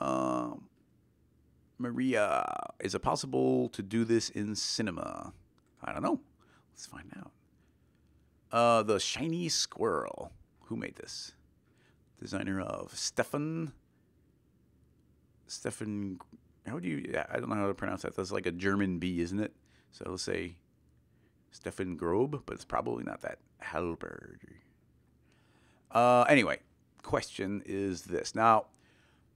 Um, Maria, is it possible to do this in cinema? I don't know. Let's find out. Uh, the shiny squirrel. Who made this? Designer of Stefan. Stefan. How do you? I don't know how to pronounce that. That's like a German B, isn't it? So let's say Stefan Grobe, but it's probably not that. Halberg. Uh, anyway, question is this. Now,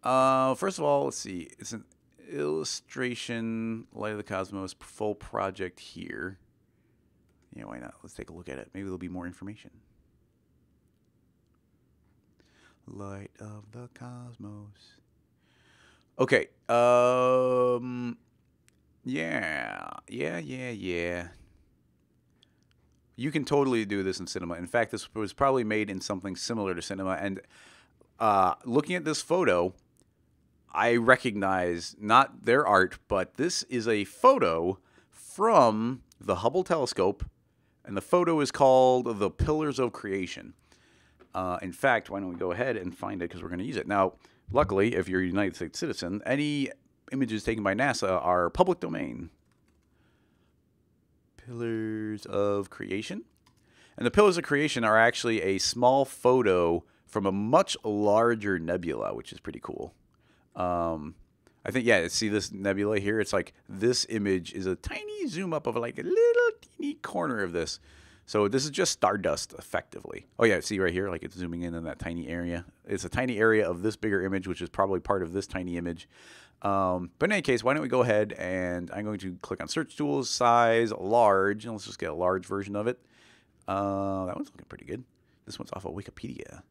uh, first of all, let's see. It's an illustration, Light of the Cosmos full project here. Yeah, why not? Let's take a look at it. Maybe there'll be more information. Light of the Cosmos. Okay. Um. Yeah. Yeah. Yeah. Yeah. You can totally do this in cinema. In fact, this was probably made in something similar to cinema. And uh, looking at this photo, I recognize not their art, but this is a photo from the Hubble telescope, and the photo is called The Pillars of Creation. Uh, in fact, why don't we go ahead and find it because we're going to use it. Now, luckily, if you're a United States citizen, any images taken by NASA are public domain. Pillars of Creation. And the Pillars of Creation are actually a small photo from a much larger nebula, which is pretty cool. Um, I think, yeah, see this nebula here? It's like this image is a tiny zoom up of like a little teeny corner of this. So this is just stardust, effectively. Oh yeah, see right here, like it's zooming in in that tiny area. It's a tiny area of this bigger image, which is probably part of this tiny image. Um, but in any case, why don't we go ahead and I'm going to click on Search Tools, Size, Large, and let's just get a large version of it. Uh, that one's looking pretty good. This one's off of Wikipedia.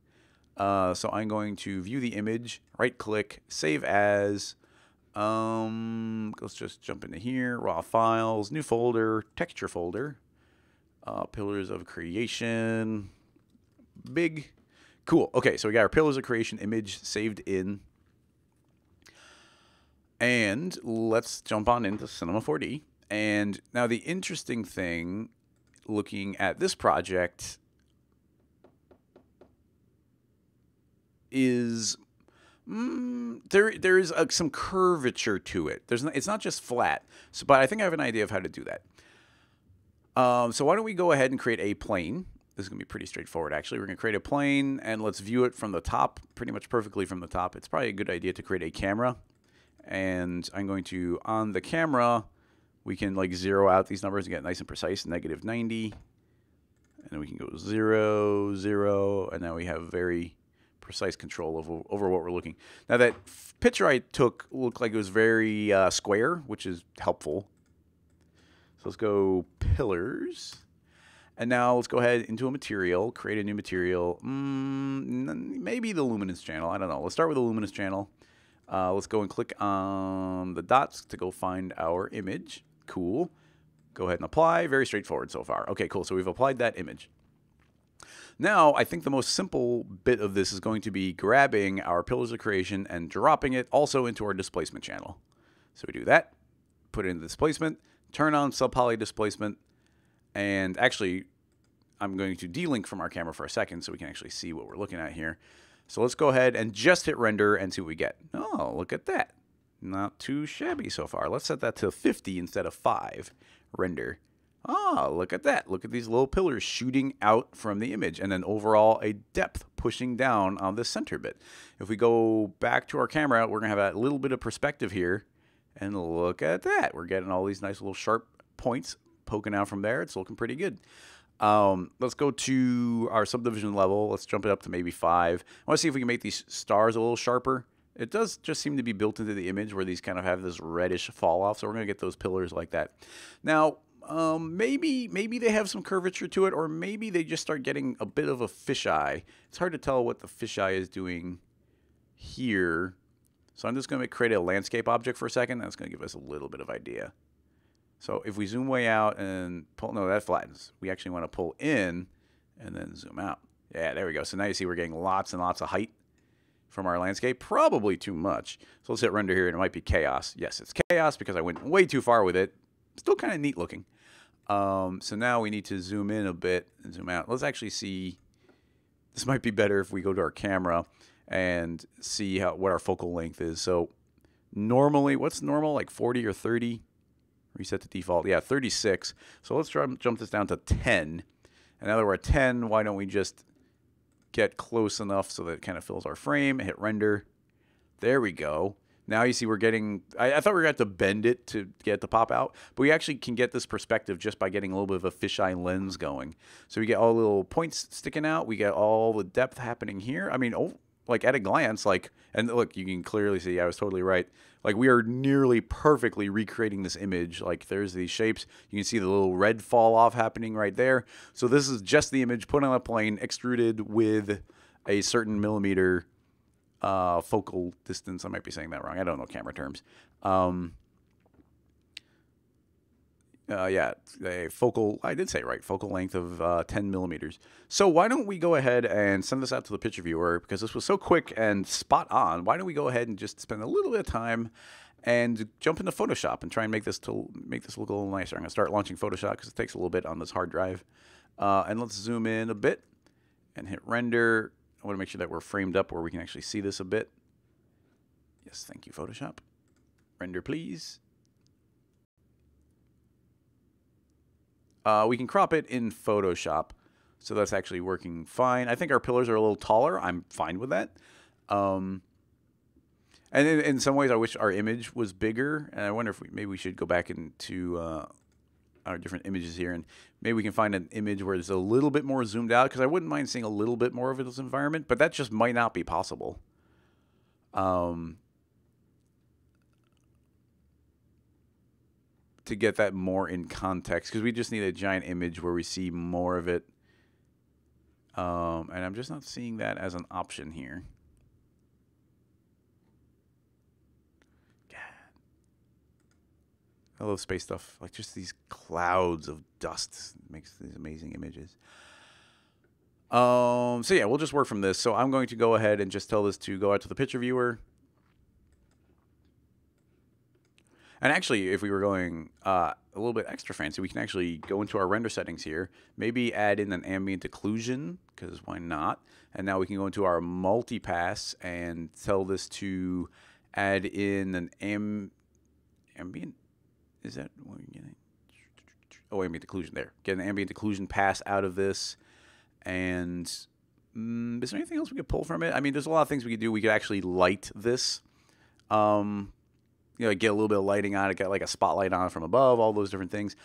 Uh, so I'm going to view the image, right click, save as. Um, let's just jump into here, raw files, new folder, texture folder, uh, pillars of creation, big, cool. Okay, so we got our pillars of creation image saved in. And let's jump on into Cinema 4D. And now the interesting thing looking at this project is mm, there there is a, some curvature to it. There's not, it's not just flat. So, but I think I have an idea of how to do that. Um, so why don't we go ahead and create a plane? This is going to be pretty straightforward, actually. We're going to create a plane, and let's view it from the top, pretty much perfectly from the top. It's probably a good idea to create a camera. And I'm going to, on the camera, we can like zero out these numbers and get nice and precise, negative 90. And then we can go zero, zero, and now we have very precise control over, over what we're looking. Now that picture I took looked like it was very uh, square, which is helpful. So let's go pillars. And now let's go ahead into a material, create a new material. Mm, maybe the luminance channel. I don't know. Let's start with the luminance channel. Uh, let's go and click on the dots to go find our image. Cool. Go ahead and apply. Very straightforward so far. Okay, cool. So we've applied that image. Now, I think the most simple bit of this is going to be grabbing our pillars of creation and dropping it also into our displacement channel. So we do that, put it in displacement, turn on subpoly displacement, and actually, I'm going to delink from our camera for a second so we can actually see what we're looking at here. So let's go ahead and just hit render and see what we get. Oh, look at that. Not too shabby so far. Let's set that to 50 instead of 5. Render. Ah, look at that. Look at these little pillars shooting out from the image. And then overall, a depth pushing down on the center bit. If we go back to our camera, we're going to have a little bit of perspective here. And look at that. We're getting all these nice little sharp points poking out from there. It's looking pretty good. Um, let's go to our subdivision level. Let's jump it up to maybe 5. I want to see if we can make these stars a little sharper. It does just seem to be built into the image where these kind of have this reddish fall off. So we're going to get those pillars like that. Now, um, maybe maybe they have some curvature to it, or maybe they just start getting a bit of a fisheye. It's hard to tell what the fisheye is doing here. So I'm just going to create a landscape object for a second. That's going to give us a little bit of idea. So if we zoom way out and pull, no, that flattens. We actually want to pull in and then zoom out. Yeah, there we go. So now you see we're getting lots and lots of height from our landscape. Probably too much. So let's hit render here and it might be chaos. Yes, it's chaos because I went way too far with it. Still kind of neat looking. Um, so now we need to zoom in a bit and zoom out. Let's actually see. This might be better if we go to our camera and see how what our focal length is. So normally, what's normal? Like 40 or 30? Reset to default. Yeah, 36. So let's try jump this down to 10. And now that we're at 10, why don't we just get close enough so that it kind of fills our frame, hit render. There we go. Now you see we're getting, I, I thought we were going to have to bend it to get it to pop out, but we actually can get this perspective just by getting a little bit of a fisheye lens going. So we get all the little points sticking out. We get all the depth happening here. I mean, oh, like at a glance, like, and look, you can clearly see I was totally right. Like we are nearly perfectly recreating this image. Like there's these shapes. You can see the little red fall off happening right there. So this is just the image put on a plane, extruded with a certain millimeter uh, focal distance. I might be saying that wrong. I don't know camera terms. Um, uh, yeah, a focal, I did say right, focal length of uh, 10 millimeters. So why don't we go ahead and send this out to the picture viewer because this was so quick and spot on. Why don't we go ahead and just spend a little bit of time and jump into Photoshop and try and make this to make this look a little nicer. I'm gonna start launching Photoshop because it takes a little bit on this hard drive. Uh, and let's zoom in a bit and hit render. I want to make sure that we're framed up where we can actually see this a bit. Yes, thank you, Photoshop. Render, please. Uh, we can crop it in Photoshop, so that's actually working fine. I think our pillars are a little taller. I'm fine with that. Um, and in, in, some ways, I wish our image was bigger. And I wonder if we, maybe we should go back into uh, our different images here, and maybe we can find an image where it's a little bit more zoomed out. Because I wouldn't mind seeing a little bit more of this environment, but that just might not be possible. Um, to get that more in context because we just need a giant image where we see more of it. Um, and I'm just not seeing that as an option here. I love space stuff. Like just these clouds of dust makes these amazing images. Um, so yeah, we'll just work from this. So I'm going to go ahead and just tell this to go out to the picture viewer. And actually, if we were going uh, a little bit extra fancy, we can actually go into our render settings here, maybe add in an ambient occlusion, because why not? And now we can go into our multipass and tell this to add in an am ambient, is that what we're getting? Oh, ambient occlusion there. Get an ambient occlusion pass out of this. And mm, is there anything else we could pull from it? I mean, there's a lot of things we could do. We could actually light this. Um, you know, get a little bit of lighting on it, get like a spotlight on it from above, all those different things.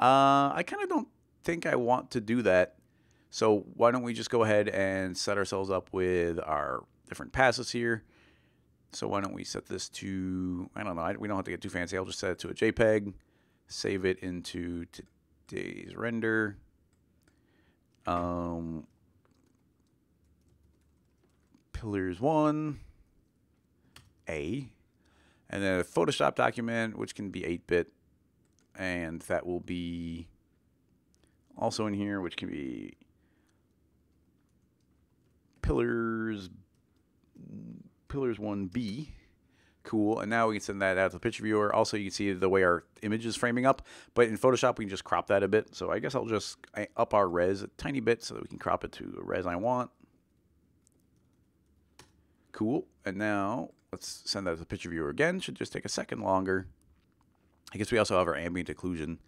Uh, I kind of don't think I want to do that. So why don't we just go ahead and set ourselves up with our different passes here. So why don't we set this to, I don't know, I, we don't have to get too fancy. I'll just set it to a JPEG, save it into today's render. Um, pillars one, A and then a Photoshop document, which can be 8-bit, and that will be also in here, which can be pillars pillars 1B. Cool. And now we can send that out to the picture viewer. Also, you can see the way our image is framing up. But in Photoshop, we can just crop that a bit. So I guess I'll just up our res a tiny bit so that we can crop it to the res I want. Cool. And now let's send that to the picture viewer again. Should just take a second longer. I guess we also have our ambient occlusion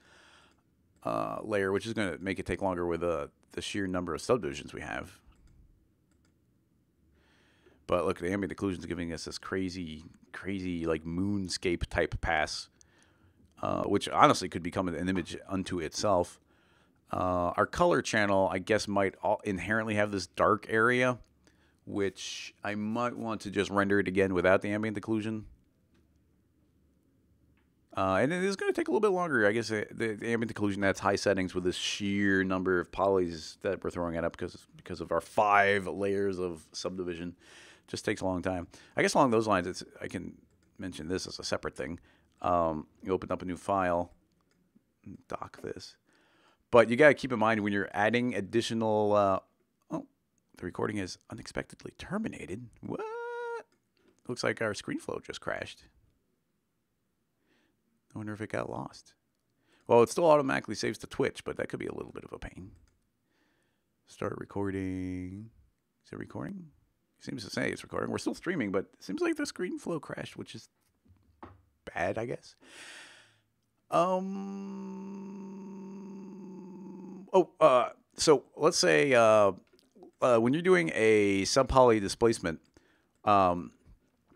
uh, layer, which is going to make it take longer with uh, the sheer number of subdivisions we have. But look, the ambient occlusion is giving us this crazy, crazy like moonscape type pass, uh, which honestly could become an image unto itself. Uh, our color channel, I guess, might inherently have this dark area which I might want to just render it again without the ambient occlusion. Uh, and it is going to take a little bit longer. I guess uh, the, the, ambient occlusion that's high settings with this sheer number of polys that we're throwing at up because because of our five layers of subdivision, just takes a long time. I guess along those lines, it's I can mention this as a separate thing. Um, you open up a new file, dock this, but you got to keep in mind when you're adding additional uh, the recording is unexpectedly terminated. What? Looks like our ScreenFlow just crashed. I wonder if it got lost. Well, it still automatically saves to Twitch, but that could be a little bit of a pain. Start recording. Is it recording? Seems to say it's recording. We're still streaming, but it seems like the ScreenFlow crashed, which is bad, I guess. Um. Oh, uh, so let's say uh, uh, when you're doing a subpoly displacement, um,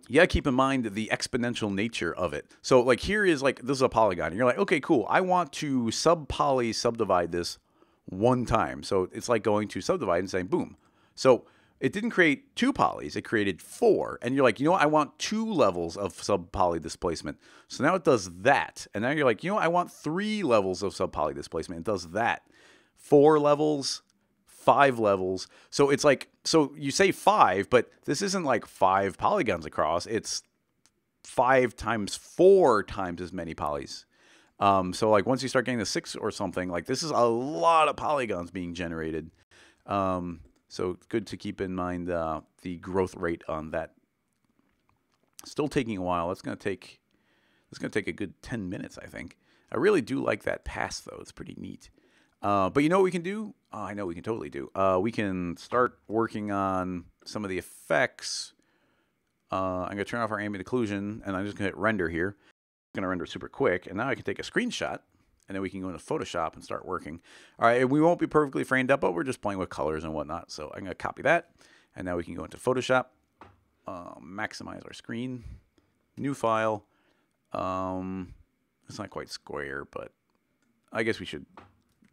you gotta keep in mind the exponential nature of it. So like here is like this is a polygon. And you're like, okay, cool. I want to subpoly subdivide this one time. So it's like going to subdivide and saying boom. So it didn't create two polys, it created four. And you're like, you know what? I want two levels of subpoly displacement. So now it does that. And now you're like, you know what? I want three levels of subpoly displacement. It does that. Four levels, five levels. So it's like, so you say five, but this isn't like five polygons across. It's five times four times as many polys. Um, so like once you start getting the six or something, like this is a lot of polygons being generated. Um, so good to keep in mind uh, the growth rate on that. Still taking a while. That's going to take. It's going to take a good 10 minutes, I think. I really do like that pass, though. It's pretty neat. Uh, but you know what we can do? Oh, I know we can totally do. Uh, we can start working on some of the effects. Uh, I'm going to turn off our ambient occlusion, and I'm just going to hit render here. going to render super quick, and now I can take a screenshot and then we can go into Photoshop and start working. All right, we won't be perfectly framed up, but we're just playing with colors and whatnot. So I'm going to copy that, and now we can go into Photoshop, uh, maximize our screen, new file. Um, it's not quite square, but I guess we should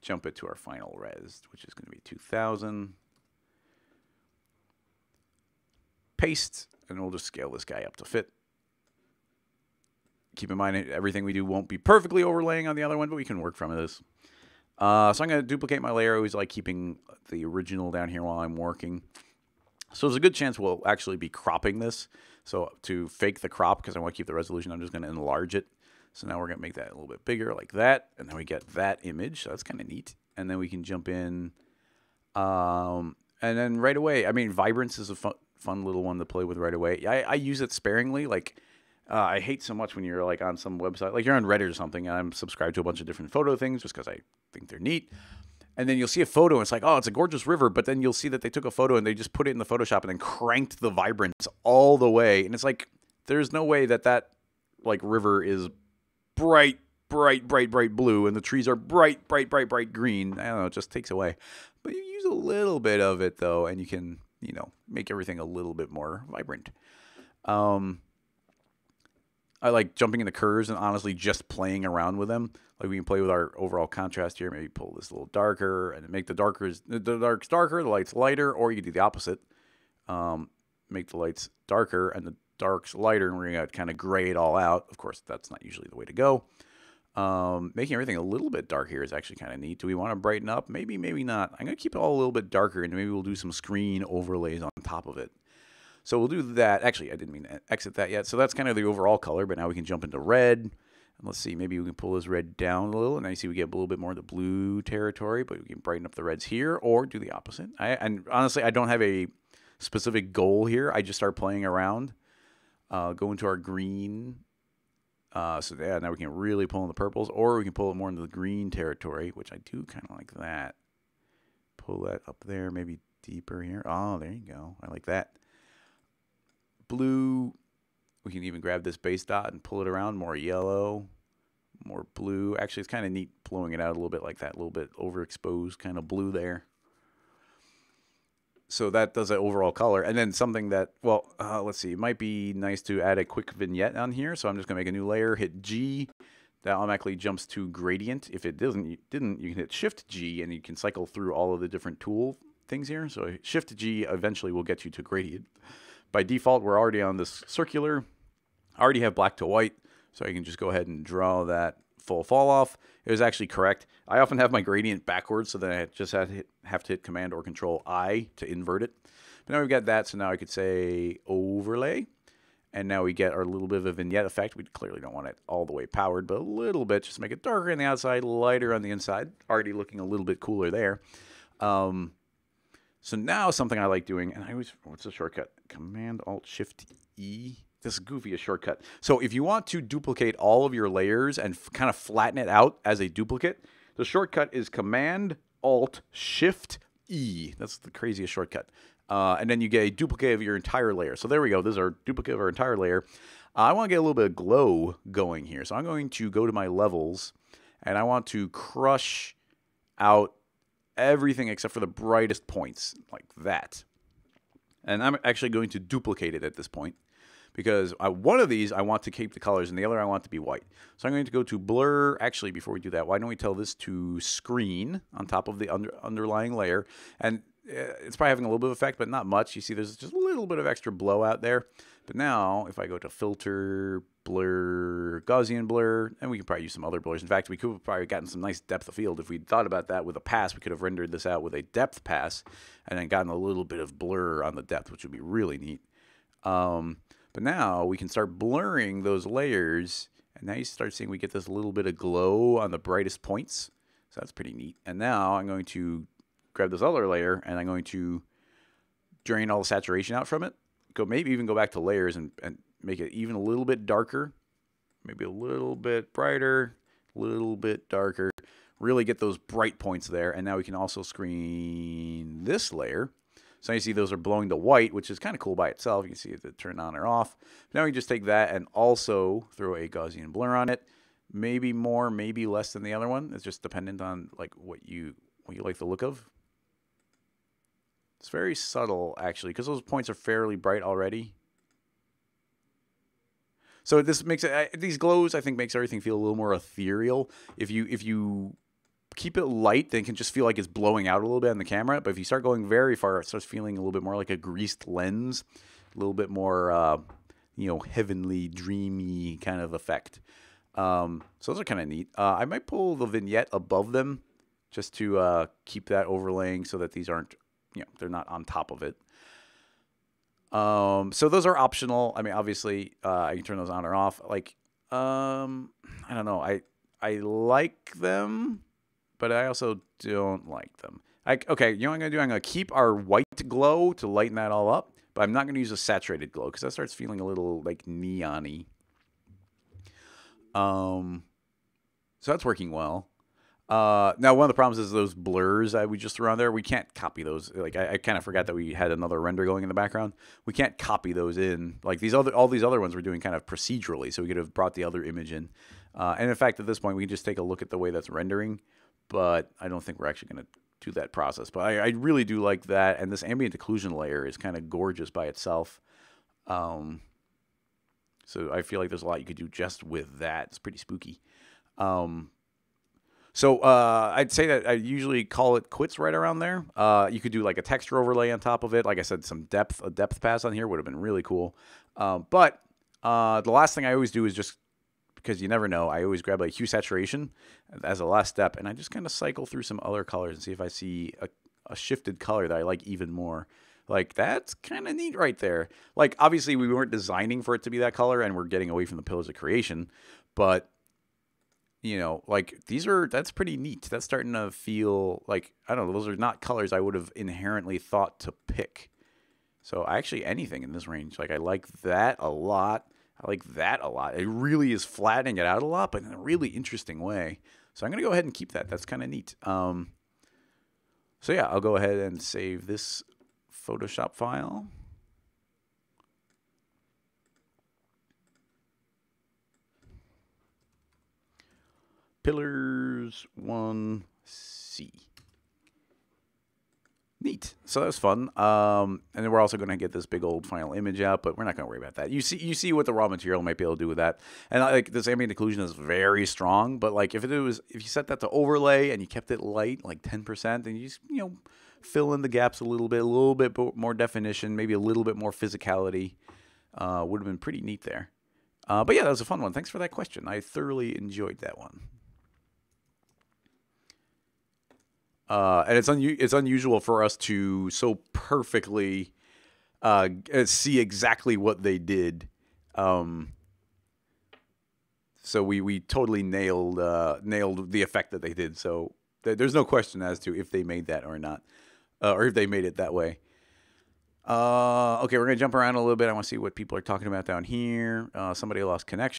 jump it to our final res, which is going to be 2000. Paste, and we'll just scale this guy up to fit keep in mind everything we do won't be perfectly overlaying on the other one, but we can work from this. Uh, so I'm going to duplicate my layer. I always like keeping the original down here while I'm working. So there's a good chance we'll actually be cropping this. So to fake the crop, because I want to keep the resolution, I'm just going to enlarge it. So now we're going to make that a little bit bigger like that. And then we get that image. So that's kind of neat. And then we can jump in. Um, and then right away, I mean, Vibrance is a fun, fun little one to play with right away. I, I use it sparingly. Like uh, I hate so much when you're like on some website, like you're on Reddit or something, and I'm subscribed to a bunch of different photo things just because I think they're neat. And then you'll see a photo, and it's like, oh, it's a gorgeous river. But then you'll see that they took a photo and they just put it in the Photoshop and then cranked the vibrance all the way. And it's like, there's no way that that like river is bright, bright, bright, bright blue, and the trees are bright, bright, bright, bright green. I don't know, it just takes away. But you use a little bit of it though, and you can, you know, make everything a little bit more vibrant. Um, I like jumping in the curves and honestly just playing around with them. Like we can play with our overall contrast here. Maybe pull this a little darker and make the darkers the darks darker, the lights lighter, or you do the opposite. Um, make the lights darker and the darks lighter, and we're gonna kind of gray it all out. Of course, that's not usually the way to go. Um, making everything a little bit dark here is actually kind of neat. Do we want to brighten up? Maybe, maybe not. I'm gonna keep it all a little bit darker, and maybe we'll do some screen overlays on top of it. So we'll do that. Actually, I didn't mean to exit that yet. So that's kind of the overall color, but now we can jump into red. And let's see, maybe we can pull this red down a little, and I see we get a little bit more of the blue territory, but we can brighten up the reds here or do the opposite. I, and honestly, I don't have a specific goal here. I just start playing around. Uh, go into our green. Uh, so yeah, now we can really pull in the purples, or we can pull it more into the green territory, which I do kind of like that. Pull that up there, maybe deeper here. Oh, there you go. I like that blue. We can even grab this base dot and pull it around more yellow, more blue. Actually, it's kind of neat blowing it out a little bit like that, a little bit overexposed kind of blue there. So that does an overall color. And then something that, well, uh, let's see, it might be nice to add a quick vignette on here. So I'm just going to make a new layer, hit G. That automatically jumps to gradient. If it doesn't, you didn't, you can hit Shift G and you can cycle through all of the different tool things here. So Shift G eventually will get you to gradient. By default, we're already on this circular. I already have black to white, so I can just go ahead and draw that full fall off. It was actually correct. I often have my gradient backwards, so then I just have to hit, have to hit Command or Control I to invert it. But now we've got that, so now I could say overlay. And now we get our little bit of a vignette effect. We clearly don't want it all the way powered, but a little bit, just make it darker on the outside, lighter on the inside. Already looking a little bit cooler there. Um, so now something I like doing, and I always, what's the shortcut? Command Alt Shift E. This is goofy a shortcut. So if you want to duplicate all of your layers and kind of flatten it out as a duplicate, the shortcut is Command Alt Shift E. That's the craziest shortcut. Uh, and then you get a duplicate of your entire layer. So there we go. This is our duplicate of our entire layer. I want to get a little bit of glow going here. So I'm going to go to my levels and I want to crush out everything except for the brightest points like that. And I'm actually going to duplicate it at this point because I, one of these I want to keep the colors and the other I want to be white. So I'm going to go to blur. Actually, before we do that, why don't we tell this to screen on top of the under, underlying layer? And it's probably having a little bit of effect, but not much. You see there's just a little bit of extra blowout there. But now if I go to filter, blur, Gaussian blur, and we can probably use some other blurs. In fact, we could have probably gotten some nice depth of field. If we'd thought about that with a pass, we could have rendered this out with a depth pass and then gotten a little bit of blur on the depth, which would be really neat. Um, but now we can start blurring those layers. And now you start seeing we get this little bit of glow on the brightest points. So that's pretty neat. And now I'm going to grab this other layer and I'm going to drain all the saturation out from it. Go maybe even go back to layers and, and make it even a little bit darker. Maybe a little bit brighter, a little bit darker. Really get those bright points there. And now we can also screen this layer. So you see those are blowing to white, which is kind of cool by itself. You can see it turn on or off. Now we just take that and also throw a Gaussian blur on it. Maybe more, maybe less than the other one. It's just dependent on like what you what you like the look of. It's very subtle actually because those points are fairly bright already. So this makes it these glows I think makes everything feel a little more ethereal. If you if you keep it light, then it can just feel like it's blowing out a little bit on the camera. But if you start going very far, it starts feeling a little bit more like a greased lens, a little bit more, uh, you know, heavenly, dreamy kind of effect. Um, so those are kind of neat. Uh, I might pull the vignette above them just to uh, keep that overlaying so that these aren't, you know, they're not on top of it. Um, so those are optional. I mean, obviously, uh, I can turn those on or off. Like, um, I don't know. I I like them but I also don't like them. I, okay, you know what I'm to do? I'm to keep our white glow to lighten that all up, but I'm not going to use a saturated glow because that starts feeling a little like neon-y. Um, so that's working well. Uh, now one of the problems is those blurs that we just threw on there. We can't copy those. Like I, I kind of forgot that we had another render going in the background. We can't copy those in. Like these other, all these other ones we're doing kind of procedurally. So we could have brought the other image in. Uh, and in fact, at this point, we can just take a look at the way that's rendering but I don't think we're actually going to do that process. But I, I, really do like that, and this ambient occlusion layer is kind of gorgeous by itself. Um, so I feel like there's a lot you could do just with that. It's pretty spooky. Um, so uh, I'd say that I usually call it quits right around there. Uh, you could do like a texture overlay on top of it. Like I said, some depth, a depth pass on here would have been really cool. Um, but uh, the last thing I always do is just because you never know. I always grab a hue saturation as a last step, and I just kind of cycle through some other colors and see if I see a, a shifted color that I like even more. Like that's kind of neat right there. Like obviously we weren't designing for it to be that color, and we're getting away from the pillars of creation, but you know, like these are that's pretty neat. That's starting to feel like I don't know. Those are not colors I would have inherently thought to pick. So actually anything in this range, like I like that a lot. I like that a lot. It really is flattening it out a lot, but in a really interesting way. So I'm going to go ahead and keep that. That's kind of neat. Um, so yeah, I'll go ahead and save this Photoshop file. Pillars 1C. Neat. So that was fun. Um, and then we're also going to get this big old final image out, but we're not going to worry about that. You see, you see what the raw material might be able to do with that. And like this ambient occlusion is very strong, but like if it was, if you set that to overlay and you kept it light, like 10%, then you just, you know, fill in the gaps a little bit, a little bit more definition, maybe a little bit more physicality, uh, would have been pretty neat there. Uh, but yeah, that was a fun one. Thanks for that question. I thoroughly enjoyed that one. Uh, and it's un- it's unusual for us to so perfectly uh, see exactly what they did. Um, so we we totally nailed uh, nailed the effect that they did. So th- there's no question as to if they made that or not, uh, or if they made it that way. Uh, okay, we're gonna jump around a little bit. I want to see what people are talking about down here. Uh, somebody lost connection.